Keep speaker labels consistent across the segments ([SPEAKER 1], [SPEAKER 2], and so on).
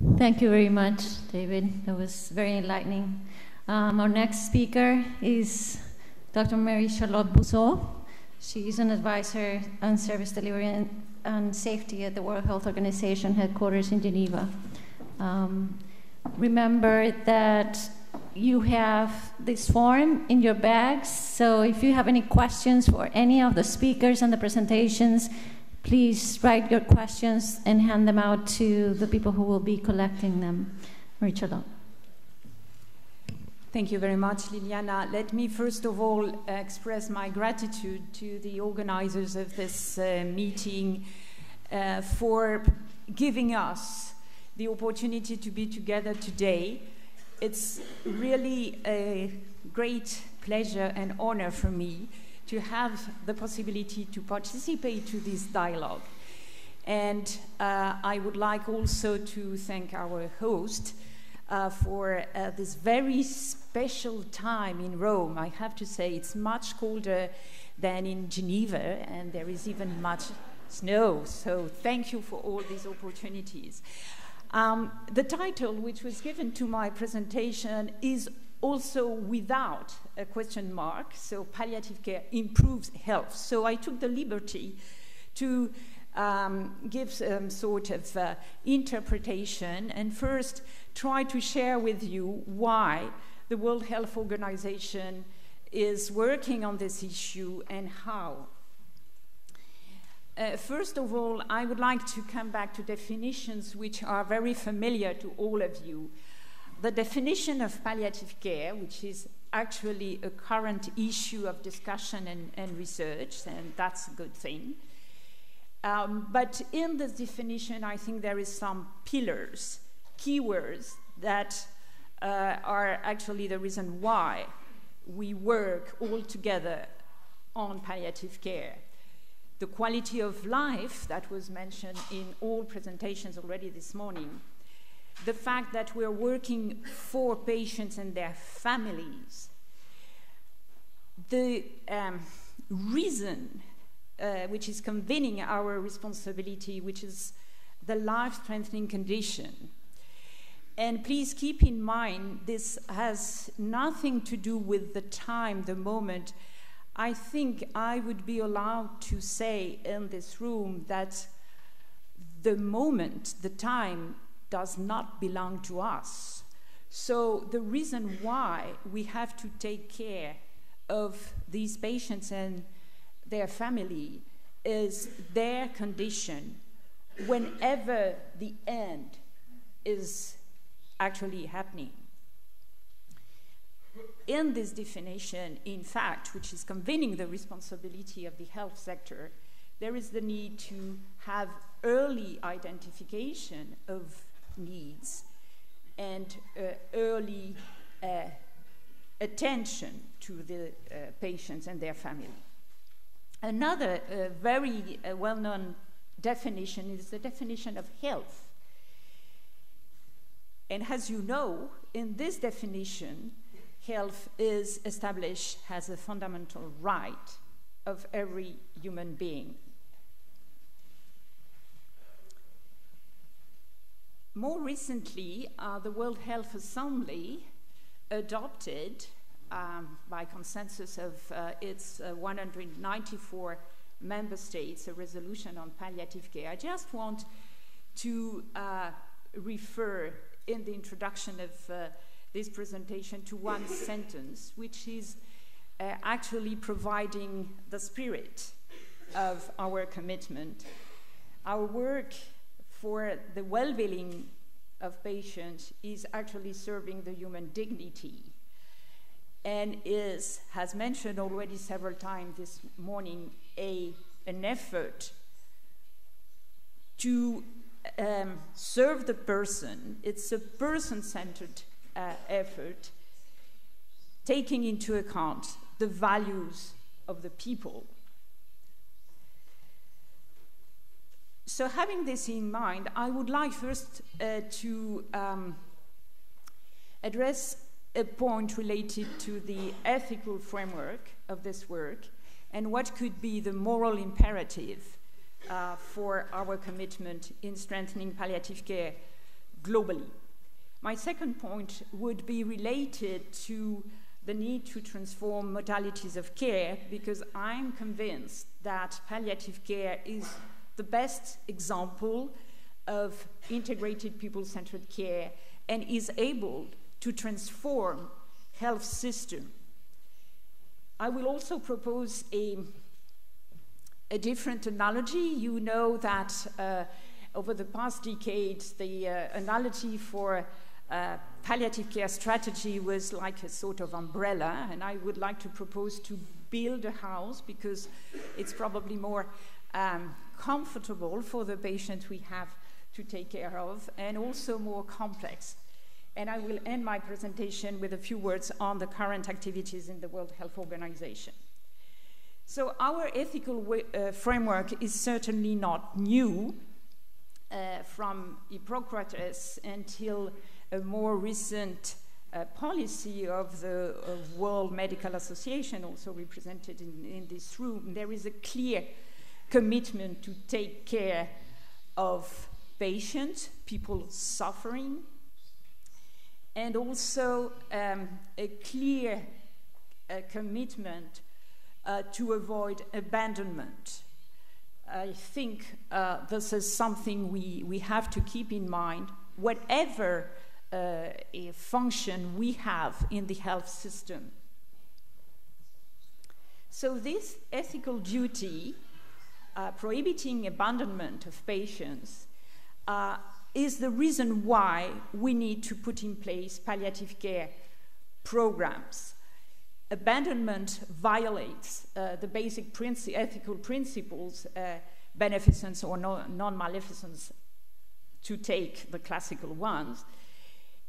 [SPEAKER 1] Thank you very much, David. That was very enlightening. Um, our next speaker is Dr. Marie Charlotte Bousseau. She is an advisor on service delivery and, and safety at the World Health Organization headquarters in Geneva. Um, remember that you have this form in your bags, so if you have any questions for any of the speakers and the presentations, please write your questions and hand them out to the people who will be collecting them. Richard.
[SPEAKER 2] Thank you very much, Liliana. Let me first of all express my gratitude to the organizers of this uh, meeting uh, for giving us the opportunity to be together today. It's really a great pleasure and honor for me to have the possibility to participate to this dialogue. And uh, I would like also to thank our host uh, for uh, this very special time in Rome. I have to say it's much colder than in Geneva, and there is even much snow. So thank you for all these opportunities. Um, the title, which was given to my presentation, is also without a question mark. So palliative care improves health. So I took the liberty to um, give some sort of uh, interpretation and first try to share with you why the World Health Organization is working on this issue and how. Uh, first of all, I would like to come back to definitions which are very familiar to all of you the definition of palliative care, which is actually a current issue of discussion and, and research, and that's a good thing. Um, but in this definition, I think there is some pillars, keywords that uh, are actually the reason why we work all together on palliative care. The quality of life that was mentioned in all presentations already this morning the fact that we're working for patients and their families, the um, reason uh, which is convening our responsibility, which is the life strengthening condition. And please keep in mind, this has nothing to do with the time, the moment. I think I would be allowed to say in this room that the moment, the time, does not belong to us. So, the reason why we have to take care of these patients and their family is their condition whenever the end is actually happening. In this definition, in fact, which is convening the responsibility of the health sector, there is the need to have early identification of needs and uh, early uh, attention to the uh, patients and their family. Another very uh, well known definition is the definition of health. And as you know, in this definition, health is established as a fundamental right of every human being. More recently, uh, the World Health Assembly adopted, um, by consensus of uh, its uh, 194 member states, a resolution on palliative care. I just want to uh, refer in the introduction of uh, this presentation to one sentence, which is uh, actually providing the spirit of our commitment. Our work for the well being of patients is actually serving the human dignity and is, has mentioned already several times this morning, a, an effort to um, serve the person. It's a person centered uh, effort, taking into account the values of the people So, having this in mind, I would like first uh, to um, address a point related to the ethical framework of this work and what could be the moral imperative uh, for our commitment in strengthening palliative care globally. My second point would be related to the need to transform modalities of care because I'm convinced that palliative care is the best example of integrated people centered care and is able to transform health system. I will also propose a, a different analogy. You know that uh, over the past decades, the uh, analogy for uh, palliative care strategy was like a sort of umbrella, and I would like to propose to build a house because it's probably more um, comfortable for the patient we have to take care of and also more complex. And I will end my presentation with a few words on the current activities in the World Health Organization. So, our ethical uh, framework is certainly not new. Uh, from Hippocrates until a more recent uh, policy of the World Medical Association, also represented in, in this room, there is a clear commitment to take care of patients, people suffering, and also um, a clear uh, commitment uh, to avoid abandonment. I think uh, this is something we, we have to keep in mind, whatever uh, function we have in the health system. So, this ethical duty uh, prohibiting abandonment of patients uh, is the reason why we need to put in place palliative care programs. Abandonment violates uh, the basic ethical principles, uh, beneficence or no non maleficence, to take the classical ones,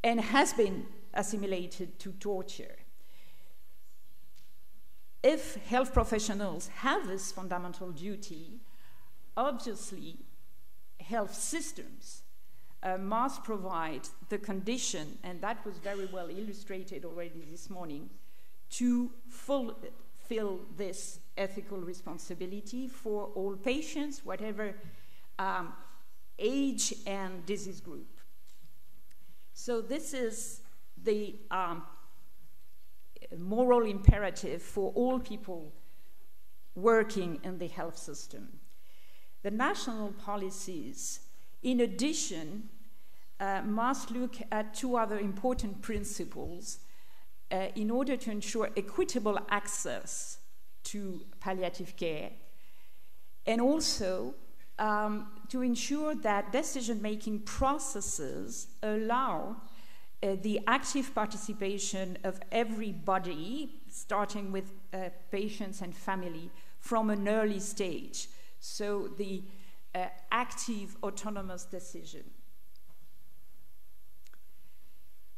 [SPEAKER 2] and has been assimilated to torture. If health professionals have this fundamental duty, obviously health systems uh, must provide the condition, and that was very well illustrated already this morning, to fulfill this ethical responsibility for all patients, whatever um, age and disease group. So, this is the um, moral imperative for all people working in the health system. The national policies, in addition, uh, must look at two other important principles uh, in order to ensure equitable access to palliative care and also um, to ensure that decision making processes allow uh, the active participation of everybody, starting with uh, patients and family, from an early stage. So the uh, active autonomous decision.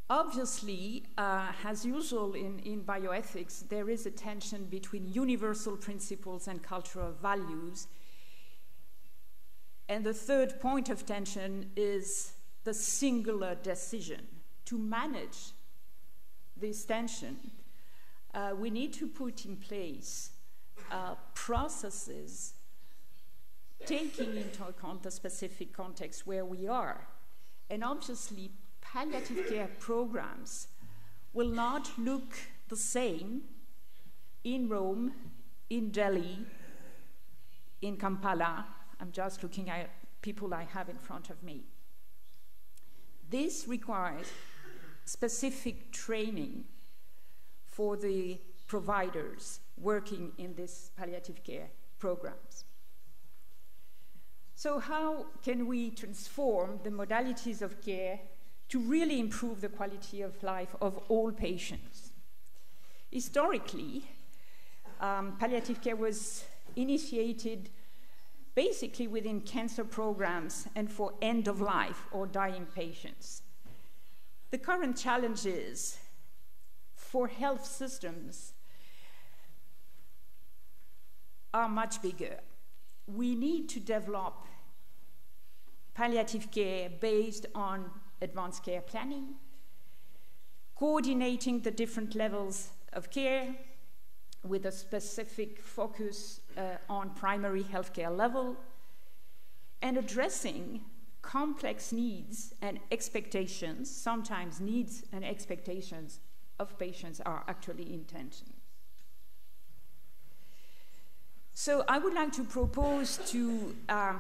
[SPEAKER 2] Obviously, uh, as usual in, in bioethics, there is a tension between universal principles and cultural values. And the third point of tension is the singular decision. To manage this tension, uh, we need to put in place uh, processes taking into account the specific context where we are. And obviously, palliative care programs will not look the same in Rome, in Delhi, in Kampala. I'm just looking at people I have in front of me. This requires specific training for the providers working in these palliative care programs. So, how can we transform the modalities of care to really improve the quality of life of all patients. Historically, um, palliative care was initiated basically within cancer programs and for end of life or dying patients. The current challenges for health systems are much bigger. We need to develop palliative care based on advanced care planning, coordinating the different levels of care with a specific focus uh, on primary healthcare level, and addressing complex needs and expectations, sometimes needs and expectations of patients are actually intentions. So I would like to propose to uh,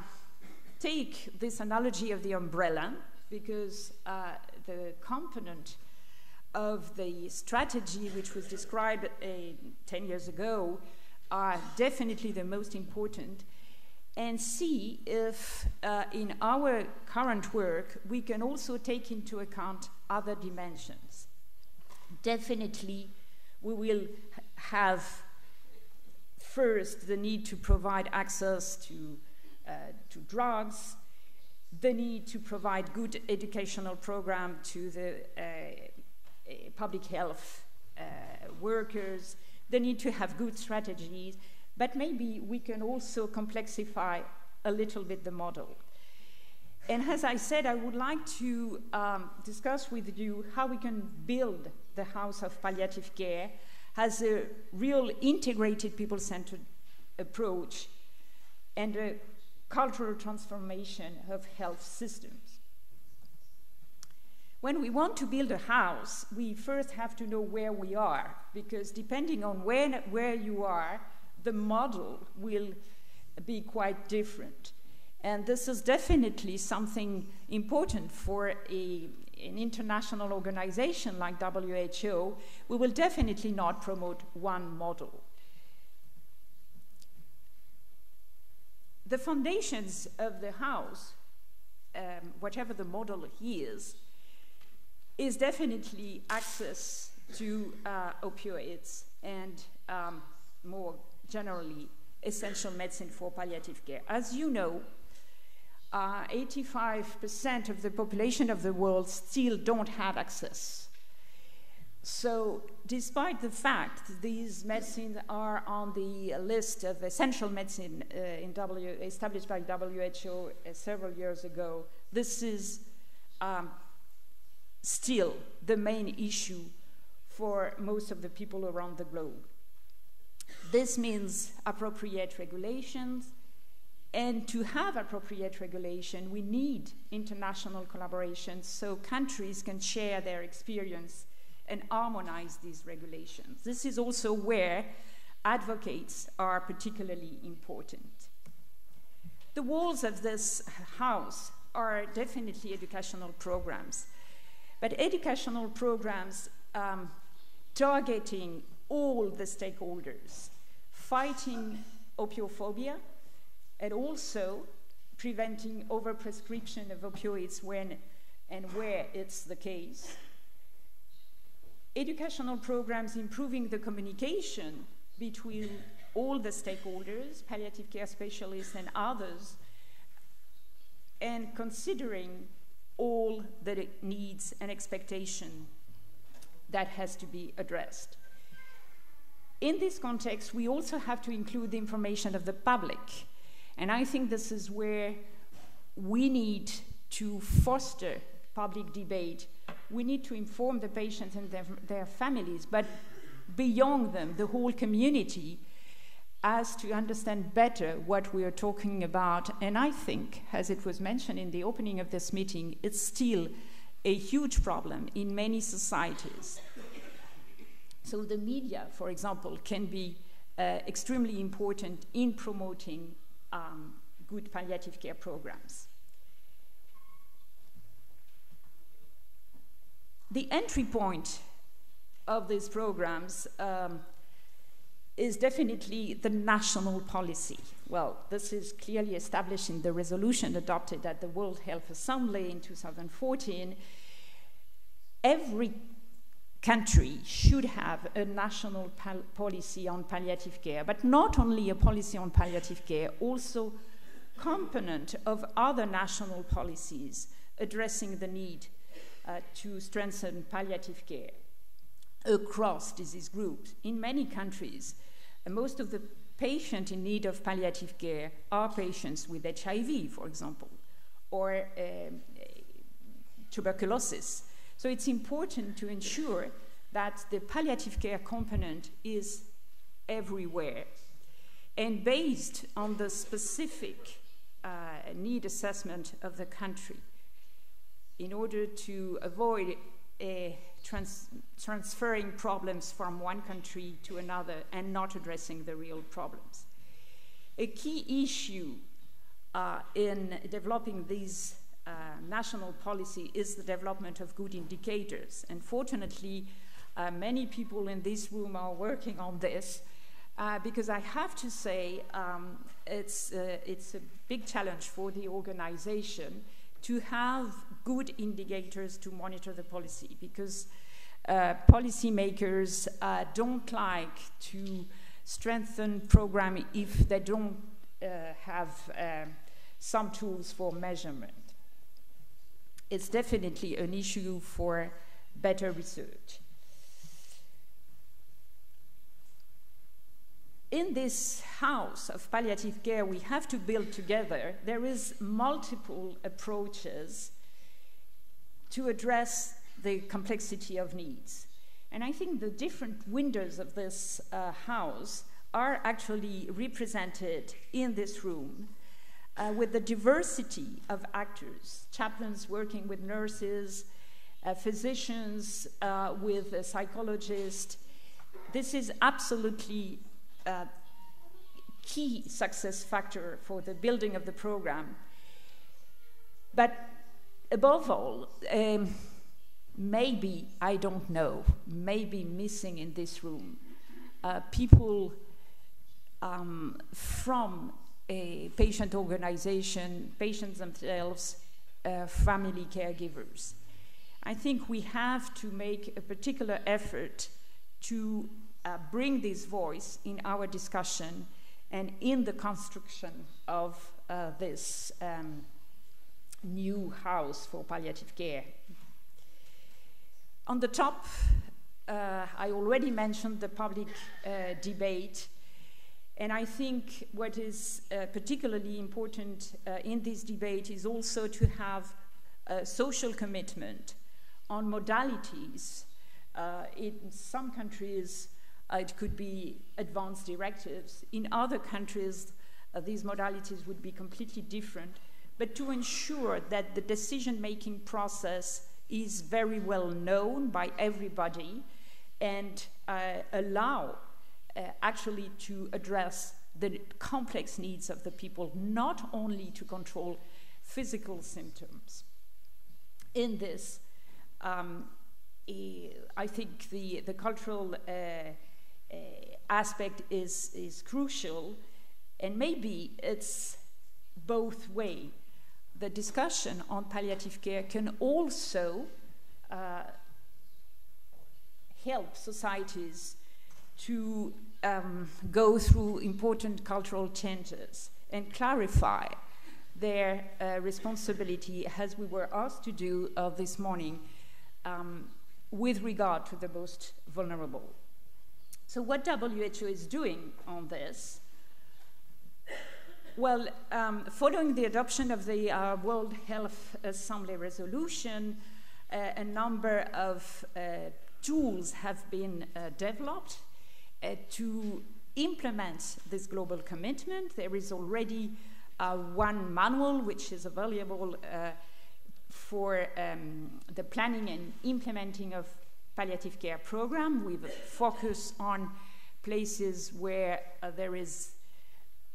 [SPEAKER 2] take this analogy of the umbrella because uh, the component of the strategy which was described uh, 10 years ago are definitely the most important and see if uh, in our current work we can also take into account other dimensions. Definitely, we will have first the need to provide access to, uh, to drugs, the need to provide good educational program to the uh, public health uh, workers, the need to have good strategies, but maybe we can also complexify a little bit the model. And as I said, I would like to um, discuss with you how we can build the House of Palliative Care as a real integrated people centered approach and a cultural transformation of health systems. When we want to build a house, we first have to know where we are, because depending on where, where you are, the model will be quite different. And this is definitely something important for a, an international organization like WHO. We will definitely not promote one model. The foundations of the house, um, whatever the model is, is definitely access to uh, opioids and um, more generally essential medicine for palliative care. As you know, 85% uh, of the population of the world still don't have access. So, despite the fact these medicines are on the list of essential medicine uh, w, established by WHO uh, several years ago, this is um, still the main issue for most of the people around the globe. This means appropriate regulations, and to have appropriate regulation, we need international collaboration so countries can share their experience and harmonize these regulations. This is also where advocates are particularly important. The walls of this house are definitely educational programs, but educational programs um, targeting all the stakeholders fighting opiophobia and also preventing overprescription of opioids when and where it's the case. Educational programs improving the communication between all the stakeholders, palliative care specialists and others, and considering all the needs and expectation that has to be addressed. In this context, we also have to include the information of the public. And I think this is where we need to foster public debate. We need to inform the patients and their, their families, but beyond them, the whole community, as to understand better what we are talking about. And I think, as it was mentioned in the opening of this meeting, it's still a huge problem in many societies. So the media, for example, can be uh, extremely important in promoting um, good palliative care programs. The entry point of these programs um, is definitely the national policy. Well, this is clearly established in the resolution adopted at the World Health Assembly in 2014. Every country should have a national policy on palliative care, but not only a policy on palliative care, also component of other national policies addressing the need uh, to strengthen palliative care across disease groups. In many countries, uh, most of the patients in need of palliative care are patients with HIV, for example, or um, tuberculosis so it's important to ensure that the palliative care component is everywhere. And based on the specific uh, need assessment of the country in order to avoid trans transferring problems from one country to another and not addressing the real problems. A key issue uh, in developing these uh, national policy is the development of good indicators. And fortunately, uh, many people in this room are working on this uh, because I have to say um, it's, uh, it's a big challenge for the organization to have good indicators to monitor the policy because uh, policymakers uh, don't like to strengthen program if they don't have uh, some tools for measurement. It's definitely an issue for better research. in this house of palliative care we have to build together, there is multiple approaches to address the complexity of needs. And I think the different windows of this uh, house are actually represented in this room uh, with the diversity of actors, chaplains working with nurses, uh, physicians uh, with psychologists. This is absolutely a key success factor for the building of the program. But above all, um, maybe, I don't know, maybe missing in this room, uh, people um, from a patient organization, patients themselves, uh, family caregivers. I think we have to make a particular effort to uh, bring this voice in our discussion and in the construction of uh, this um, new house for palliative care. On the top, uh, I already mentioned the public uh, debate, and I think what is uh, particularly important uh, in this debate is also to have a social commitment on modalities. in some countries, uh, it could be advanced directives. In other countries, uh, these modalities would be completely different. But to ensure that the decision making process is very well known by everybody and uh, allow uh, actually to address the complex needs of the people, not only to control physical symptoms. In this, um, I think the, the cultural uh, uh, aspect is, is crucial, and maybe it's both way. The discussion on palliative care can also uh, help societies to um, go through important cultural changes and clarify their uh, responsibility, as we were asked to do uh, this morning, um, with regard to the most vulnerable. So, what WHO is doing on this? Well, um, following the adoption of the uh, World Health Assembly resolution, uh, a number of uh, tools have been uh, developed to implement this global commitment. There is already uh, one manual which is available for um, the planning and implementing of palliative care program with a focus on places where uh, there is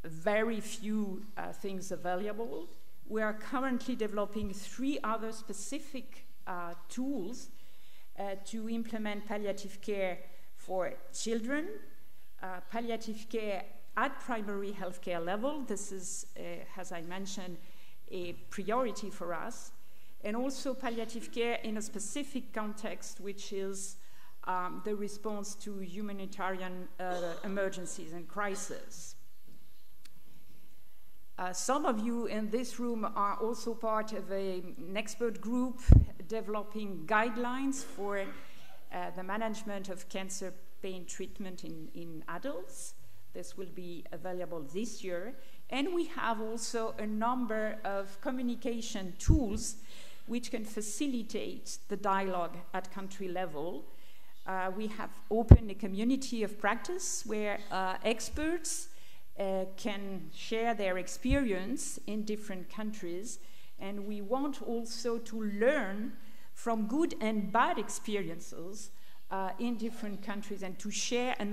[SPEAKER 2] very few uh, things available. We are currently developing three other specific uh, tools uh, to implement palliative care for children, uh, palliative care at primary healthcare level. This is, uh, as I mentioned, a priority for us and also palliative care in a specific context, which is um, the response to humanitarian uh, emergencies and crises. Uh, some of you in this room are also part of a, an expert group developing guidelines for uh, the management of cancer pain treatment in, in adults. This will be available this year. And we have also a number of communication tools which can facilitate the dialogue at country level. Uh, we have opened a community of practice where uh, experts uh, can share their experience in different countries. And we want also to learn from good and bad experiences uh, in different countries and to share uh,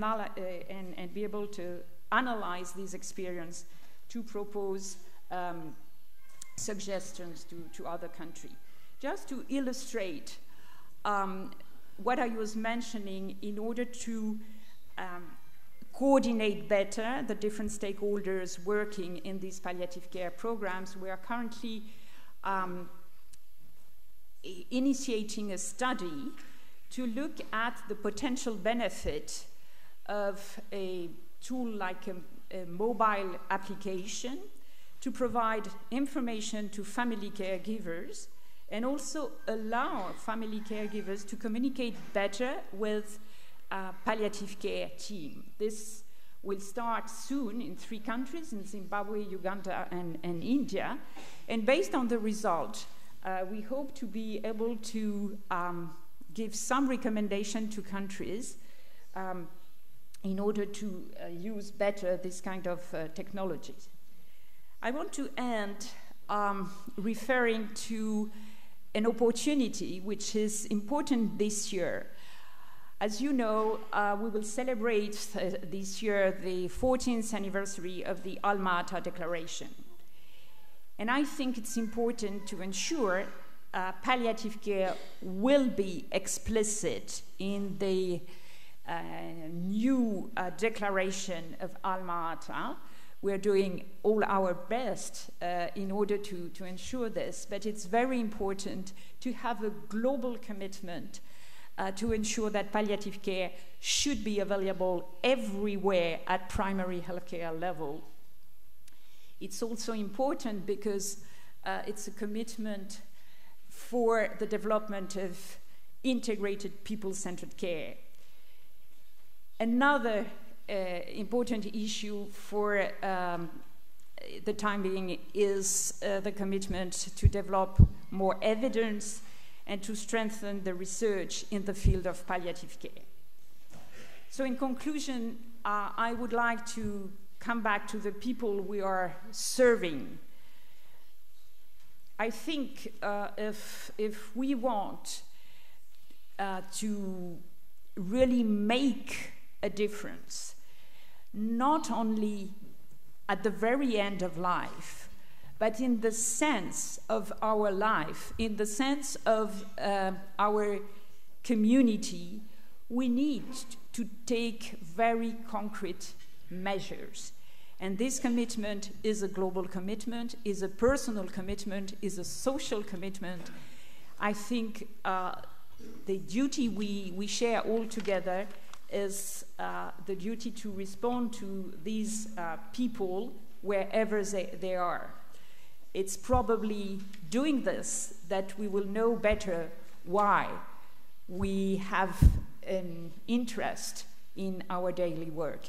[SPEAKER 2] and, and, be able to analyze these experiences to propose um, suggestions to, to other countries. Just to illustrate um, what I was mentioning in order to um, coordinate better the different stakeholders working in these palliative care programs, we are currently um, initiating a study to look at the potential benefit of a tool like a, a mobile application to provide information to family caregivers and also allow family caregivers to communicate better with palliative care team. This will start soon in three countries in Zimbabwe, Uganda, and, and India. And based on the result, uh, we hope to be able to um, give some recommendation to countries um, in order to uh, use better this kind of uh, technologies. I want to end um, referring to an opportunity which is important this year. As you know, uh, we will celebrate uh, this year the 14th anniversary of the Alma Ata Declaration. And I think it's important to ensure uh, palliative care will be explicit in the uh, new uh, declaration of Alma Ata. We're doing all our best uh, in order to, to ensure this, but it's very important to have a global commitment uh, to ensure that palliative care should be available everywhere at primary healthcare level. It's also important because uh, it's a commitment for the development of integrated people centered care. Another uh, important issue for um, the time being is uh, the commitment to develop more evidence and to strengthen the research in the field of palliative care. So, in conclusion, uh, I would like to come back to the people we are serving. I think uh, if, if we want uh, to really make a difference, not only at the very end of life, but in the sense of our life, in the sense of uh, our community, we need to take very concrete measures. And this commitment is a global commitment, is a personal commitment, is a social commitment. I think uh, the duty we, we share all together is uh, the duty to respond to these uh, people wherever they, they are. It's probably doing this that we will know better why we have an interest in our daily work.